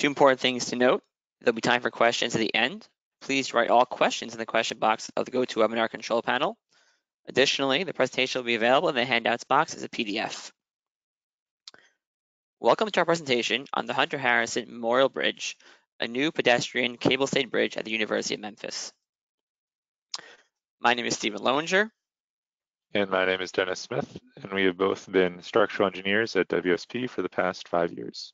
Two important things to note. There'll be time for questions at the end. Please write all questions in the question box of the GoToWebinar control panel. Additionally, the presentation will be available in the handouts box as a PDF. Welcome to our presentation on the Hunter Harrison Memorial Bridge, a new pedestrian cable-stayed bridge at the University of Memphis. My name is Steven Lowinger. And my name is Dennis Smith, and we have both been structural engineers at WSP for the past five years.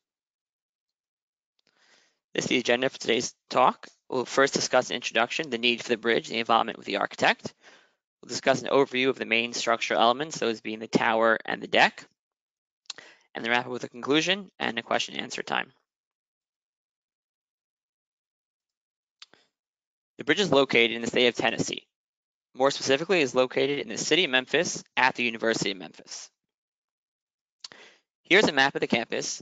This is the agenda for today's talk. We'll first discuss an introduction, the need for the bridge, the involvement with the architect. We'll discuss an overview of the main structural elements, those being the tower and the deck. And then wrap up with a conclusion and a question and answer time. The bridge is located in the state of Tennessee. More specifically, is located in the city of Memphis at the University of Memphis. Here's a map of the campus,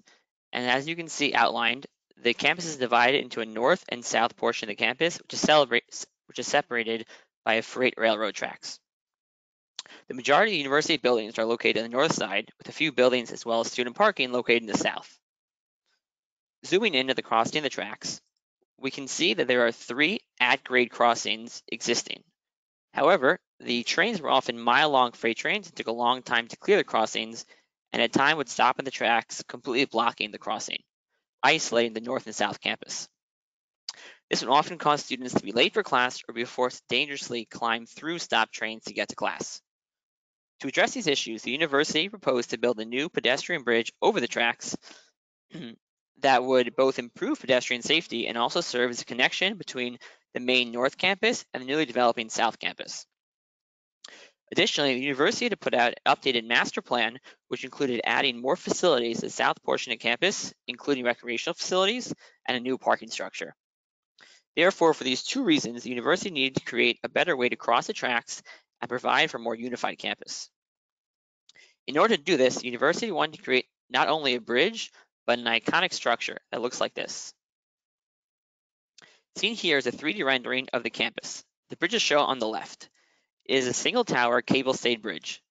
and as you can see outlined, the campus is divided into a north and south portion of the campus, which is, which is separated by freight railroad tracks. The majority of university buildings are located on the north side, with a few buildings as well as student parking located in the south. Zooming into the crossing of the tracks, we can see that there are three at-grade crossings existing. However, the trains were often mile-long freight trains and took a long time to clear the crossings, and at time would stop in the tracks, completely blocking the crossing, isolating the north and south campus. This would often cause students to be late for class or be forced to dangerously climb through stop trains to get to class. To address these issues, the university proposed to build a new pedestrian bridge over the tracks that would both improve pedestrian safety and also serve as a connection between the main North Campus, and the newly developing South Campus. Additionally, the university had to put out an updated master plan, which included adding more facilities to the south portion of campus, including recreational facilities and a new parking structure. Therefore, for these two reasons, the university needed to create a better way to cross the tracks and provide for a more unified campus. In order to do this, the university wanted to create not only a bridge, but an iconic structure that looks like this. Seen here is a 3D rendering of the campus. The bridge is shown on the left. Is a single tower cable-stayed bridge.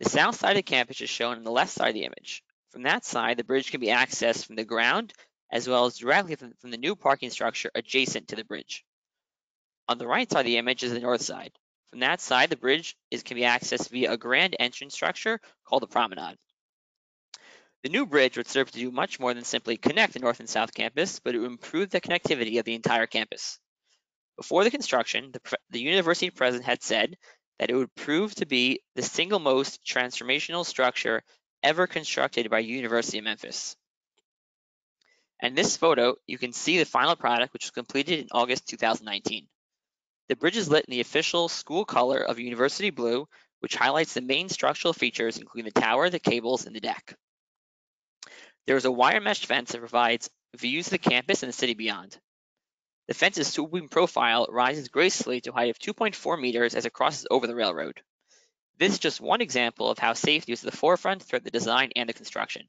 The south side of the campus is shown on the left side of the image. From that side, the bridge can be accessed from the ground as well as directly from, from the new parking structure adjacent to the bridge. On the right side of the image is the north side. From that side, the bridge is, can be accessed via a grand entrance structure called the promenade. The new bridge would serve to do much more than simply connect the North and South campus, but it would improve the connectivity of the entire campus. Before the construction, the, the university president had said that it would prove to be the single most transformational structure ever constructed by University of Memphis. And in this photo, you can see the final product, which was completed in August 2019. The bridge is lit in the official school color of university blue, which highlights the main structural features, including the tower, the cables, and the deck. There is a wire mesh fence that provides views of the campus and the city beyond. The fence's swooping profile rises gracefully to a height of 2.4 meters as it crosses over the railroad. This is just one example of how safety is at the forefront throughout the design and the construction.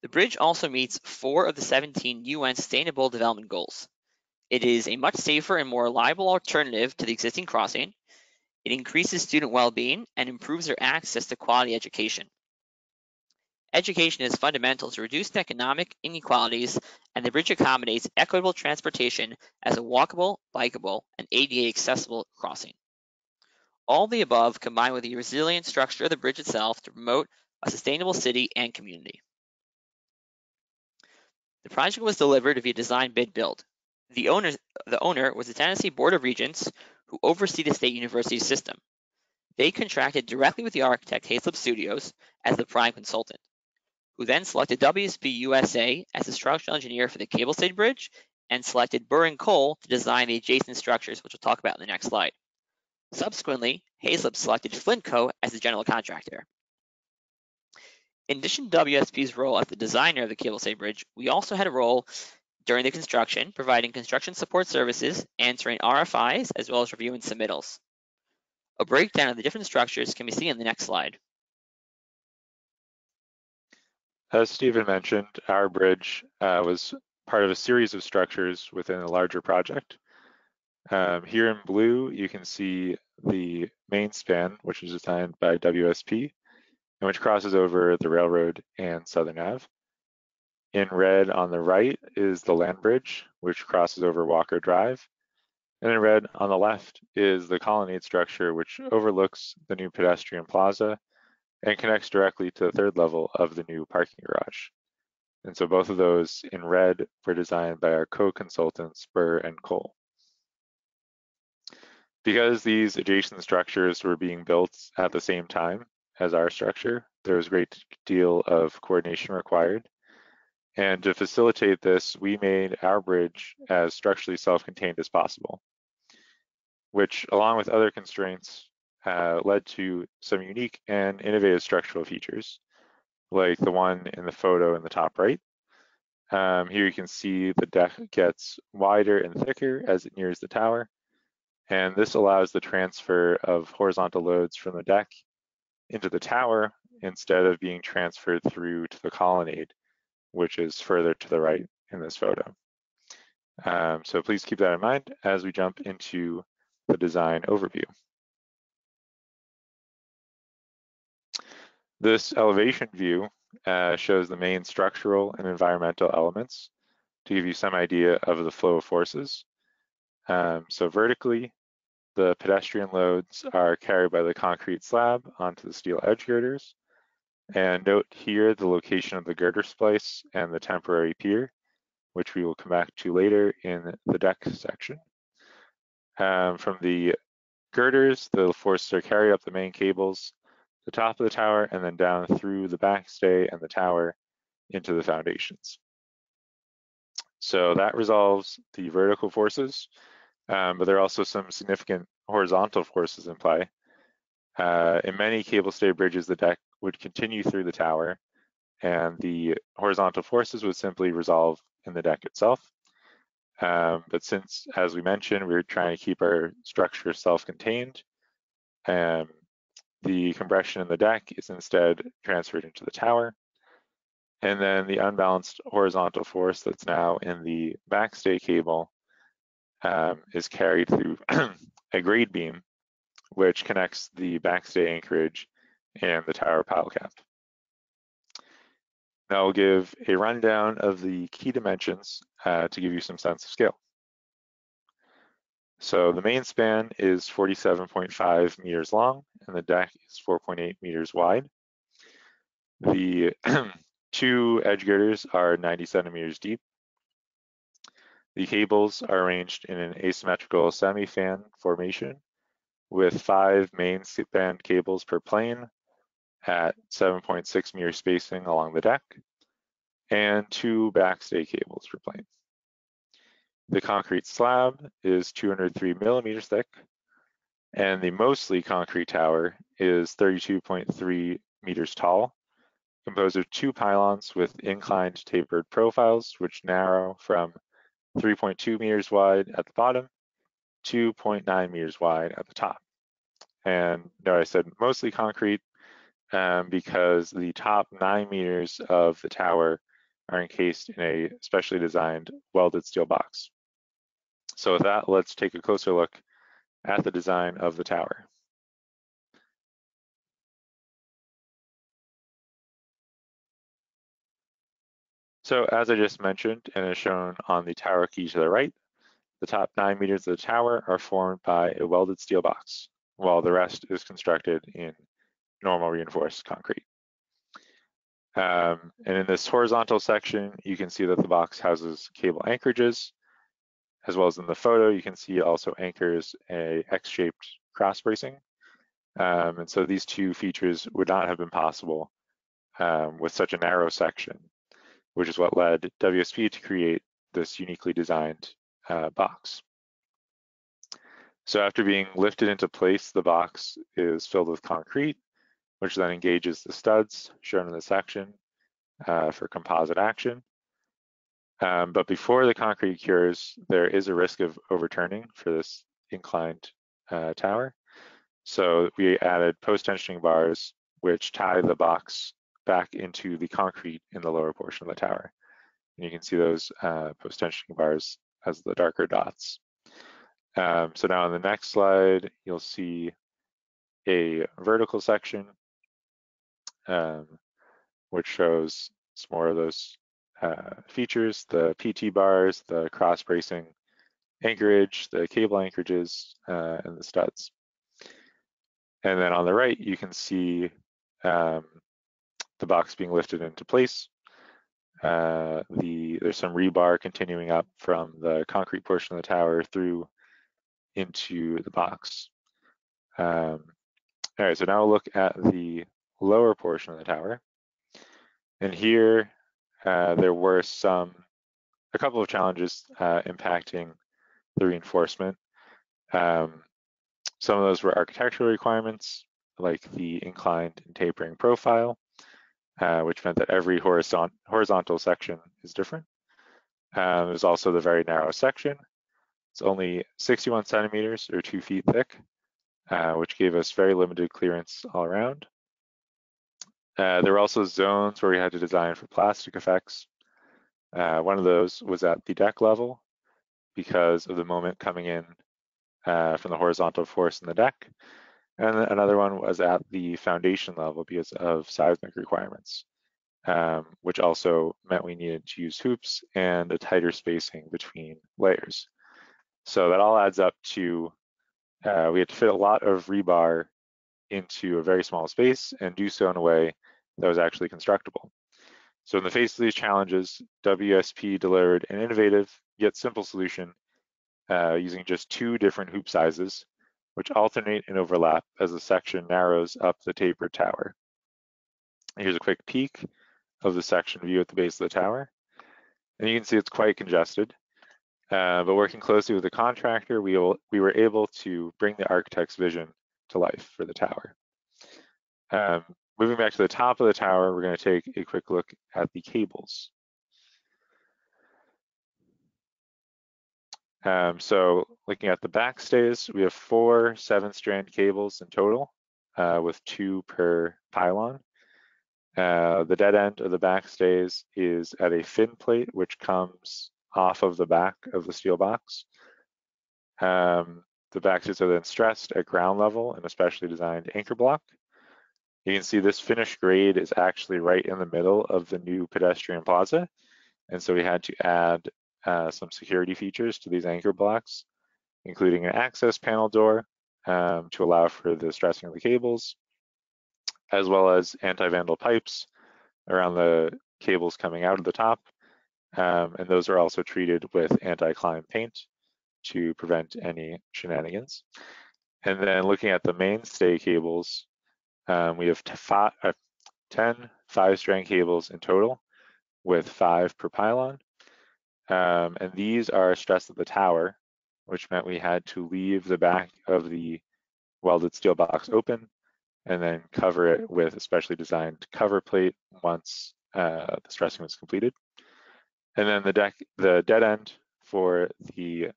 The bridge also meets four of the 17 UN Sustainable Development Goals. It is a much safer and more reliable alternative to the existing crossing. It increases student well-being and improves their access to quality education. Education is fundamental to reduce economic inequalities, and the bridge accommodates equitable transportation as a walkable, bikeable, and ADA accessible crossing. All the above combined with the resilient structure of the bridge itself to promote a sustainable city and community. The project was delivered via design bid build. The owner, the owner was the Tennessee Board of Regents who oversee the state university system. They contracted directly with the architect Haizlip Studios as the prime consultant who then selected WSP USA as the structural engineer for the cable stayed bridge and selected Burr & Cole to design the adjacent structures, which we'll talk about in the next slide. Subsequently, Haizlip selected Flintco as the general contractor. In addition to WSP's role as the designer of the cable stayed bridge, we also had a role during the construction, providing construction support services, answering RFIs, as well as reviewing submittals. A breakdown of the different structures can be seen in the next slide. As Steven mentioned, our bridge uh, was part of a series of structures within a larger project. Um, here in blue, you can see the main span, which was designed by WSP, and which crosses over the railroad and Southern Ave. In red on the right is the land bridge, which crosses over Walker Drive. And in red on the left is the colonnade structure, which overlooks the new pedestrian plaza and connects directly to the third level of the new parking garage. And so both of those in red were designed by our co-consultants, Burr and Cole. Because these adjacent structures were being built at the same time as our structure, there was a great deal of coordination required. And to facilitate this, we made our bridge as structurally self-contained as possible, which along with other constraints uh, led to some unique and innovative structural features, like the one in the photo in the top right. Um, here you can see the deck gets wider and thicker as it nears the tower, and this allows the transfer of horizontal loads from the deck into the tower instead of being transferred through to the colonnade, which is further to the right in this photo. Um, so please keep that in mind as we jump into the design overview. This elevation view uh, shows the main structural and environmental elements to give you some idea of the flow of forces. Um, so vertically, the pedestrian loads are carried by the concrete slab onto the steel edge girders. And note here the location of the girder splice and the temporary pier, which we will come back to later in the deck section. Um, from the girders, the forces are carried up the main cables, the top of the tower, and then down through the backstay and the tower into the foundations. So that resolves the vertical forces, um, but there are also some significant horizontal forces in play. Uh, in many cable stay bridges, the deck would continue through the tower and the horizontal forces would simply resolve in the deck itself. Um, but since, as we mentioned, we are trying to keep our structure self-contained, um, the compression in the deck is instead transferred into the tower. And then the unbalanced horizontal force that's now in the backstay cable um, is carried through a grade beam, which connects the backstay anchorage and the tower pile cap. Now I'll give a rundown of the key dimensions uh, to give you some sense of scale. So the main span is 47.5 meters long and the deck is 4.8 meters wide. The two edge girders are 90 centimeters deep. The cables are arranged in an asymmetrical semi-fan formation with five main band cables per plane at 7.6 meter spacing along the deck and two backstay cables per plane. The concrete slab is 203 millimeters thick and the mostly concrete tower is 32.3 meters tall, composed of two pylons with inclined tapered profiles which narrow from 3.2 meters wide at the bottom, to 2.9 meters wide at the top. And note I said mostly concrete um, because the top nine meters of the tower are encased in a specially designed welded steel box. So with that, let's take a closer look at the design of the tower. So as I just mentioned, and as shown on the tower key to the right, the top nine meters of the tower are formed by a welded steel box, while the rest is constructed in normal reinforced concrete. Um, and in this horizontal section, you can see that the box houses cable anchorages, as well as in the photo, you can see it also anchors a X-shaped cross bracing. Um, and so these two features would not have been possible um, with such a narrow section which is what led WSP to create this uniquely designed uh, box. So after being lifted into place, the box is filled with concrete, which then engages the studs shown in the section uh, for composite action. Um, but before the concrete cures, there is a risk of overturning for this inclined uh, tower. So we added post-tensioning bars, which tie the box back into the concrete in the lower portion of the tower. And you can see those uh, post-tensioning bars as the darker dots. Um, so now on the next slide, you'll see a vertical section, um, which shows some more of those uh, features, the PT bars, the cross bracing anchorage, the cable anchorages, uh, and the studs. And then on the right, you can see um, the box being lifted into place. Uh, the There's some rebar continuing up from the concrete portion of the tower through into the box. Um, all right, so now we'll look at the lower portion of the tower. And here, uh, there were some, a couple of challenges uh, impacting the reinforcement. Um, some of those were architectural requirements, like the inclined and tapering profile, uh, which meant that every horizont horizontal section is different. Um, there's also the very narrow section. It's only 61 centimeters or two feet thick, uh, which gave us very limited clearance all around. Uh, there were also zones where we had to design for plastic effects. Uh, one of those was at the deck level because of the moment coming in uh, from the horizontal force in the deck. And another one was at the foundation level because of seismic requirements, um, which also meant we needed to use hoops and a tighter spacing between layers. So that all adds up to, uh, we had to fit a lot of rebar into a very small space and do so in a way that was actually constructible. So in the face of these challenges, WSP delivered an innovative yet simple solution uh, using just two different hoop sizes, which alternate and overlap as the section narrows up the tapered tower. Here's a quick peek of the section view at the base of the tower. And you can see it's quite congested. Uh, but working closely with the contractor, we, will, we were able to bring the architect's vision to life for the tower. Um, moving back to the top of the tower, we're going to take a quick look at the cables. Um, so looking at the backstays, we have four seven strand cables in total uh, with two per pylon. Uh, the dead end of the backstays is at a fin plate, which comes off of the back of the steel box. Um, the backstays are then stressed at ground level in a specially designed anchor block. You can see this finished grade is actually right in the middle of the new pedestrian plaza. And so we had to add uh, some security features to these anchor blocks, including an access panel door um, to allow for the stressing of the cables, as well as anti-vandal pipes around the cables coming out of the top. Um, and those are also treated with anti-climb paint to prevent any shenanigans. And then looking at the mainstay cables, um, we have five, uh, 10 five-strand cables in total with five per pylon. Um, and these are stressed at the tower, which meant we had to leave the back of the welded steel box open and then cover it with a specially designed cover plate once uh, the stressing was completed. And then the deck, the dead end for the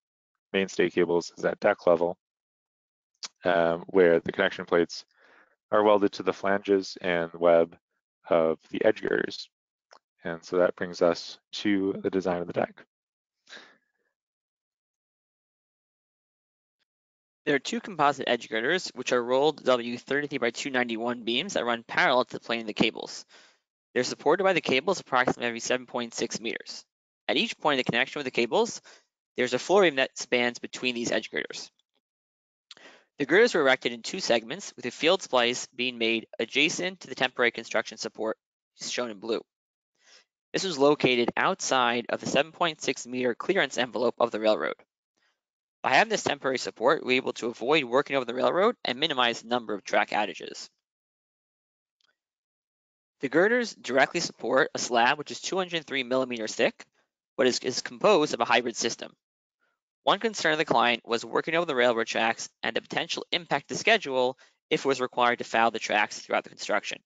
mainstay cables is at deck level, um, where the connection plates are welded to the flanges and web of the edge girders. And so that brings us to the design of the deck. There are two composite edge girders, which are rolled W33 by 291 beams that run parallel to the plane of the cables. They're supported by the cables approximately every 7.6 meters. At each point of the connection with the cables, there's a floor beam that spans between these edge girders. The girders were erected in two segments, with a field splice being made adjacent to the temporary construction support shown in blue. This was located outside of the 7.6 meter clearance envelope of the railroad. By having this temporary support, we were able to avoid working over the railroad and minimize the number of track outages. The girders directly support a slab which is 203 millimeters thick, but is, is composed of a hybrid system. One concern of the client was working over the railroad tracks and the potential impact to schedule if it was required to foul the tracks throughout the construction.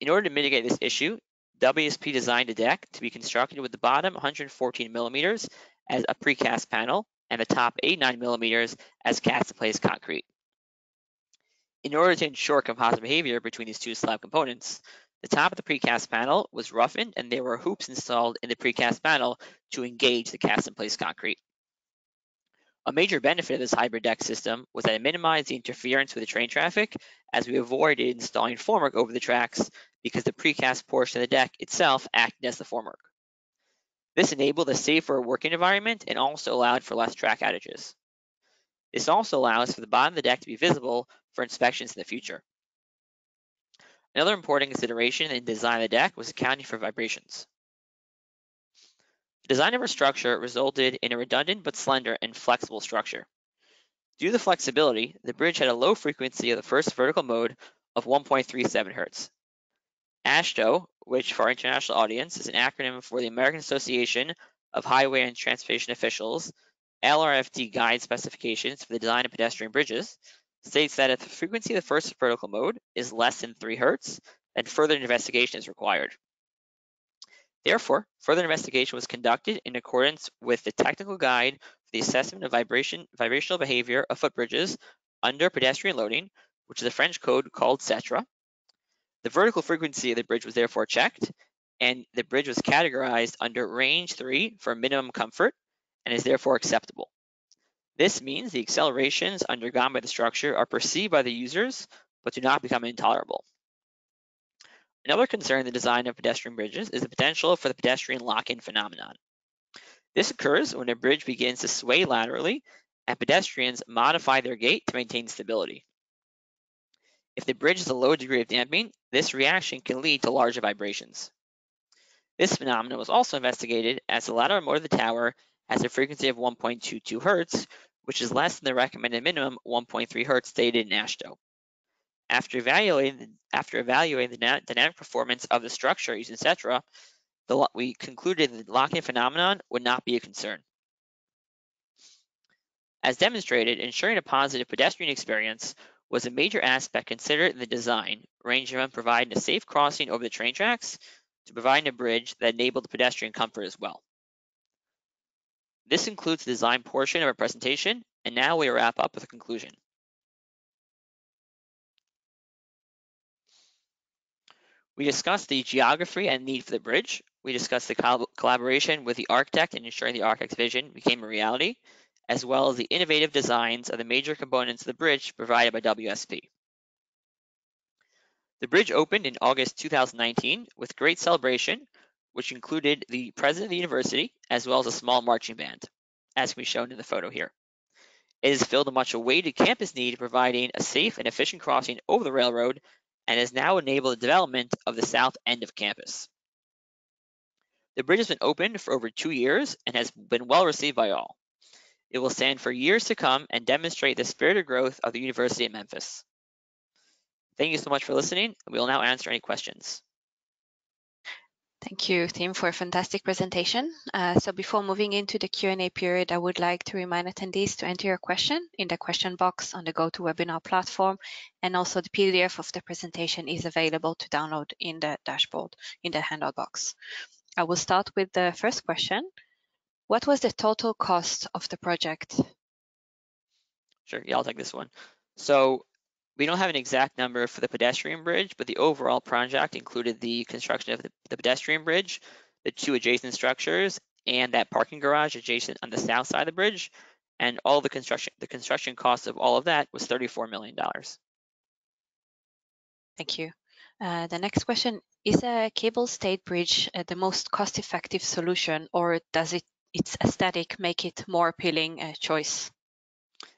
In order to mitigate this issue, WSP designed a deck to be constructed with the bottom 114 millimeters as a precast panel and the top 89 millimeters as cast in place concrete. In order to ensure composite behavior between these two slab components, the top of the precast panel was roughened and there were hoops installed in the precast panel to engage the cast in place concrete. A major benefit of this hybrid deck system was that it minimized the interference with the train traffic as we avoided installing formwork over the tracks because the precast portion of the deck itself acted as the formwork. This enabled a safer working environment and also allowed for less track outages. This also allows for the bottom of the deck to be visible for inspections in the future. Another important consideration in design of the deck was accounting for vibrations. The design of our structure resulted in a redundant but slender and flexible structure. Due to the flexibility, the bridge had a low frequency of the first vertical mode of 1.37 Hz. AASHTO, which for our international audience is an acronym for the American Association of Highway and Transportation Officials, LRFD guide specifications for the design of pedestrian bridges, states that if the frequency of the first vertical mode is less than 3 Hz, then further investigation is required. Therefore, further investigation was conducted in accordance with the technical guide for the assessment of vibration, vibrational behavior of footbridges under pedestrian loading, which is a French code called Sétra. The vertical frequency of the bridge was therefore checked, and the bridge was categorized under range 3 for minimum comfort and is therefore acceptable. This means the accelerations undergone by the structure are perceived by the users, but do not become intolerable. Another concern in the design of pedestrian bridges is the potential for the pedestrian lock-in phenomenon. This occurs when a bridge begins to sway laterally and pedestrians modify their gait to maintain stability. If the bridge has a low degree of damping, this reaction can lead to larger vibrations. This phenomenon was also investigated as the lateral mode of the tower has a frequency of 1.22 Hz, which is less than the recommended minimum 1.3 Hz stated in AASHTO. After evaluating, after evaluating the dynamic performance of the structure using Sétra, the, we concluded the lock-in phenomenon would not be a concern. As demonstrated, ensuring a positive pedestrian experience was a major aspect considered in the design, ranging from providing a safe crossing over the train tracks to providing a bridge that enabled pedestrian comfort as well. This includes the design portion of our presentation, and now we wrap up with a conclusion. We discussed the geography and need for the bridge. We discussed the col collaboration with the architect and ensuring the architect's vision became a reality, as well as the innovative designs of the major components of the bridge provided by WSP. The bridge opened in August 2019 with great celebration, which included the president of the university, as well as a small marching band, as can be shown in the photo here. It has filled a much awaited campus need, providing a safe and efficient crossing over the railroad and has now enabled the development of the south end of campus. The bridge has been open for over two years and has been well received by all. It will stand for years to come and demonstrate the spirited growth of the University of Memphis. Thank you so much for listening. We will now answer any questions. Thank you, Tim, for a fantastic presentation. Uh, so before moving into the Q&A period, I would like to remind attendees to enter your question in the question box on the GoToWebinar platform. And also the PDF of the presentation is available to download in the dashboard, in the handout box. I will start with the first question. What was the total cost of the project? Sure, yeah, I'll take this one. So we don't have an exact number for the pedestrian bridge, but the overall project included the construction of the, the pedestrian bridge, the two adjacent structures, and that parking garage adjacent on the south side of the bridge. And all the construction, the construction cost of all of that was $34 million. Thank you. Uh, the next question, is a cable stayed bridge uh, the most cost-effective solution or does it its aesthetic make it more appealing uh, choice?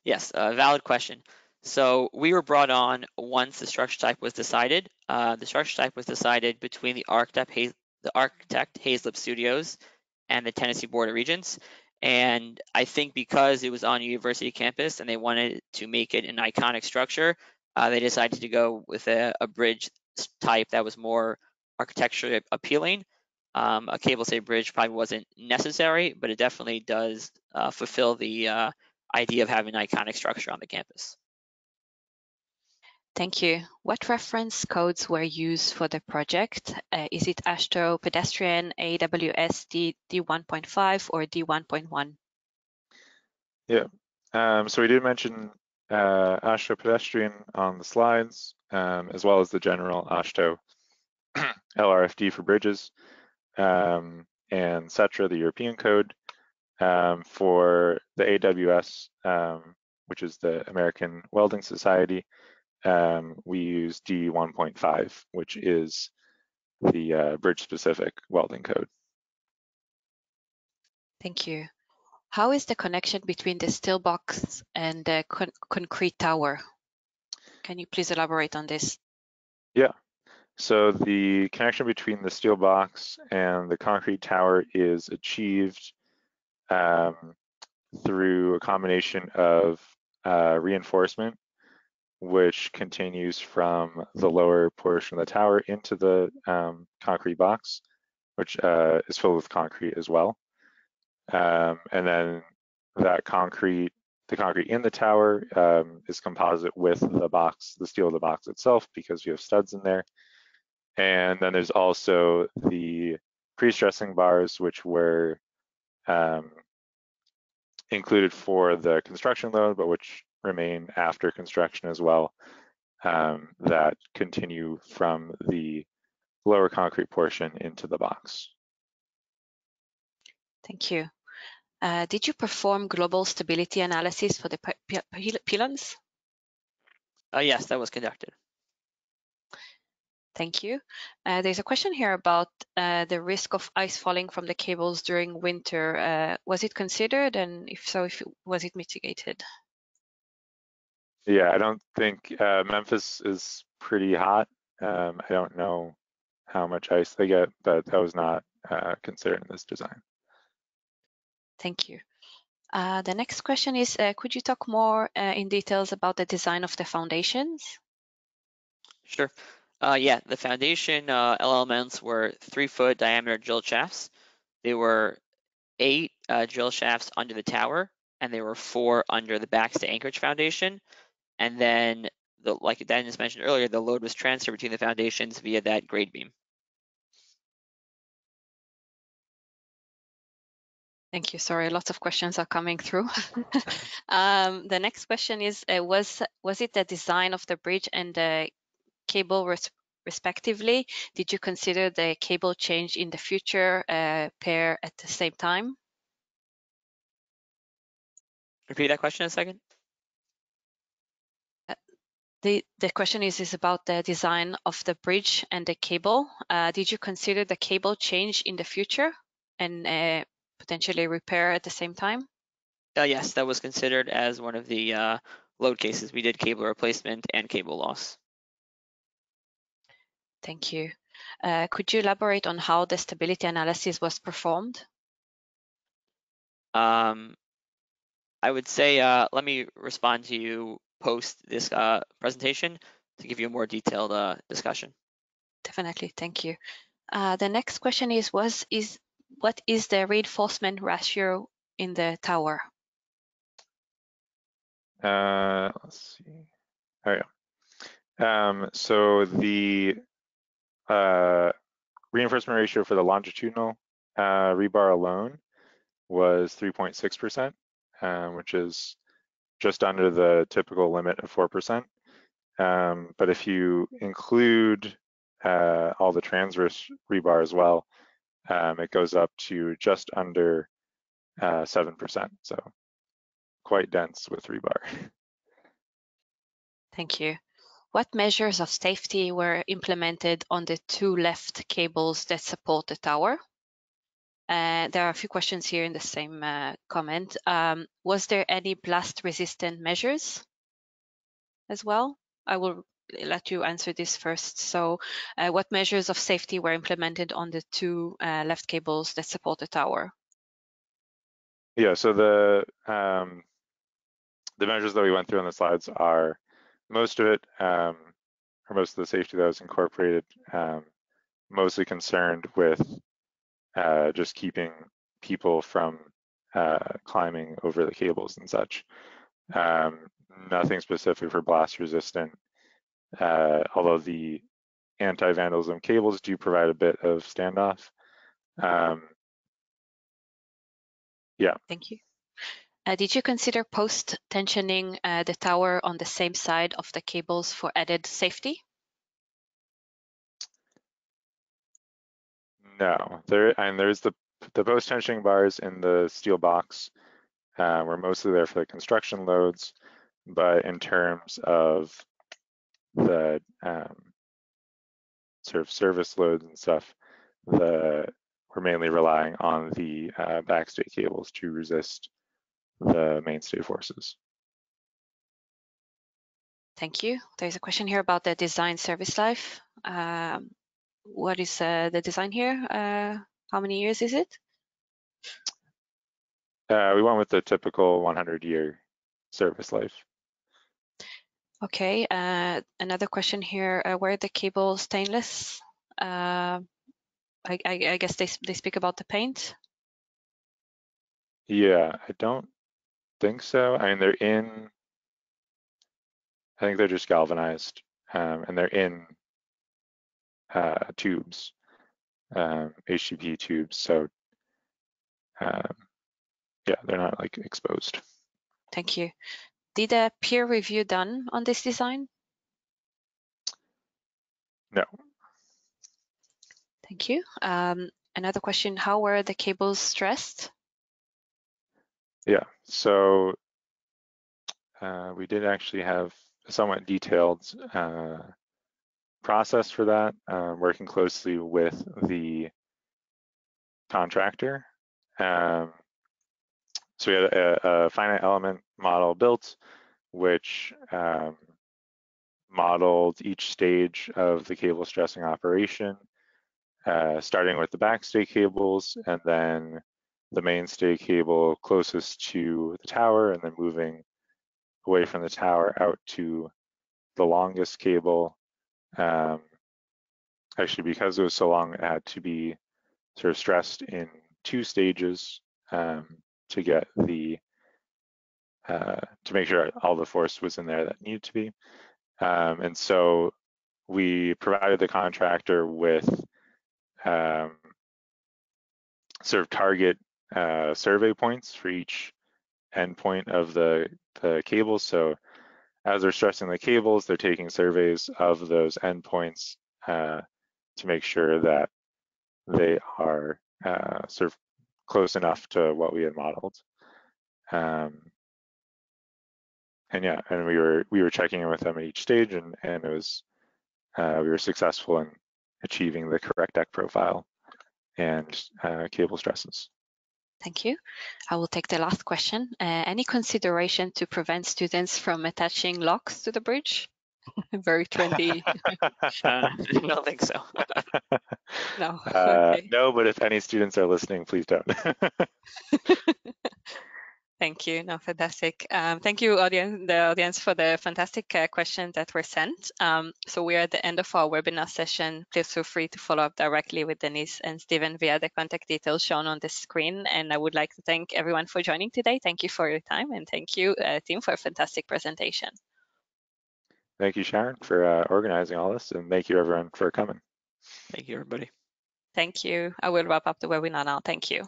Yes, a valid question. So we were brought on once the structure type was decided. Uh, the structure type was decided between the architect, the architect Haizlip Studios and the Tennessee Board of Regents. And I think because it was on a university campus and they wanted to make it an iconic structure, uh, they decided to go with a, a, bridge type that was more architecturally appealing. Um, a cable stayed bridge probably wasn't necessary, but it definitely does uh, fulfill the uh, idea of having an iconic structure on the campus. Thank you. What reference codes were used for the project? Uh, is it AASHTO Pedestrian, AWS D, D1.5 or D1.1? Yeah, um, so we did mention uh, AASHTO Pedestrian on the slides, um, as well as the general AASHTO LRFD for bridges, um, and Sétra, the European code. Um, for the AWS, um, which is the American Welding Society, um, we use D1.5, which is the uh, bridge specific welding code. Thank you. How is the connection between the steel box and the con concrete tower? Can you please elaborate on this? Yeah. So the connection between the steel box and the concrete tower is achieved um, through a combination of uh, reinforcement, which continues from the lower portion of the tower into the um, concrete box, which uh, is filled with concrete as well. Um, and then that concrete, the concrete in the tower um, is composite with the box, the steel of the box itself, because you have studs in there. And then there's also the pre-stressing bars, which were um, included for the construction load, but which remain after construction as well, um, that continue from the lower concrete portion into the box. Thank you. Uh, did you perform global stability analysis for the pylons? Uh, yes, that was conducted. Thank you. Uh, there's a question here about uh, the risk of ice falling from the cables during winter. Uh, was it considered, and if so, if it, was it mitigated? Yeah, I don't think uh, Memphis is pretty hot. Um, I don't know how much ice they get, but that was not uh, considered in this design. Thank you. Uh, the next question is, uh, could you talk more uh, in details about the design of the foundations? Sure. Uh, yeah, the foundation uh, elements were three foot diameter drill shafts. They were eight uh, drill shafts under the tower, and there were four under the backstay anchorage foundation. And then, the, like Dennis mentioned earlier, the load was transferred between the foundations via that grade beam. Thank you. Sorry, lots of questions are coming through. um, the next question is, uh, was was it the design of the bridge and the cable res respectively? Did you consider the cable change in the future uh, pair at the same time? Repeat that question a second. The, the question is, is about the design of the bridge and the cable. Uh, did you consider the cable change in the future and uh, potentially repair at the same time? Uh, yes, that was considered as one of the uh, load cases. We did cable replacement and cable loss. Thank you. Uh, could you elaborate on how the stability analysis was performed? Um, I would say, uh, let me respond to you post this uh, presentation to give you a more detailed uh, discussion. Definitely, thank you. Uh, the next question is, was is what is the reinforcement ratio in the tower? Uh, let's see. Oh yeah. Um, so the uh, reinforcement ratio for the longitudinal uh, rebar alone was 3.6%, um, which is just under the typical limit of 4%. Um, but if you include uh, all the transverse rebar as well, um, it goes up to just under uh, 7%. So quite dense with rebar. Thank you. What measures of safety were implemented on the two left cables that support the tower? Uh, there are a few questions here in the same uh, comment. Um, was there any blast resistant measures as well? I will let you answer this first. So uh, what measures of safety were implemented on the two uh, left cables that support the tower? Yeah, so the um, the measures that we went through on the slides are most of it, um, or most of the safety that was incorporated, um, mostly concerned with uh, just keeping people from uh, climbing over the cables and such. Um, nothing specific for blast resistant uh, although the anti-vandalism cables do provide a bit of standoff. Um, yeah. Thank you. Uh, did you consider post-tensioning uh, the tower on the same side of the cables for added safety? No, there and there's the the post-tensioning bars in the steel box uh, were mostly there for the construction loads, but in terms of the um, sort of service loads and stuff, the we're mainly relying on the uh, backstay cables to resist the mainstay forces. Thank you. There's a question here about the design service life. Um, what is uh, the design here? Uh, how many years is it? Uh, we went with the typical 100 year service life. Okay, uh, another question here, uh, were the cables stainless? Uh, I, I, I, guess they, they speak about the paint. Yeah, I don't think so. I mean, they're in, I think they're just galvanized um, and they're in uh, tubes, um, HDPE tubes. So um, yeah, they're not like exposed. Thank you. Did a peer review done on this design? No. Thank you. Um, another question, how were the cables stressed? Yeah, so uh, we did actually have somewhat detailed uh, process for that, uh, working closely with the contractor. Um, so we had a, a, finite element model built, which um, modeled each stage of the cable stressing operation, uh, starting with the backstay cables and then the mainstay cable closest to the tower and then moving away from the tower out to the longest cable. Um, actually, because it was so long, it had to be sort of stressed in two stages. Um, to get the uh, to make sure all the force was in there that needed to be. Um, and so we provided the contractor with um, sort of target uh, survey points for each endpoint of the, the cable. So as they're stressing the cables, they're taking surveys of those endpoints uh, to make sure that they are uh, sort of close enough to what we had modeled. Um, and yeah, and we were we were checking in with them at each stage, and and it was uh, we were successful in achieving the correct deck profile and uh, cable stresses. Thank you. I will take the last question. Uh, any consideration to prevent students from attaching locks to the bridge? Very trendy. uh, I don't think so. no. Uh, okay. No, but if any students are listening, please don't. Thank you. No, fantastic. Um, thank you, audience, the audience, for the fantastic uh, questions that were sent. Um, so we are at the end of our webinar session. Please feel free to follow up directly with Dennis and Steven via the contact details shown on the screen. And I would like to thank everyone for joining today. Thank you for your time, and thank you, uh, team, for a fantastic presentation. Thank you, Sharon, for uh, organizing all this, and thank you, everyone, for coming. Thank you, everybody. Thank you. I will wrap up the webinar now. Thank you.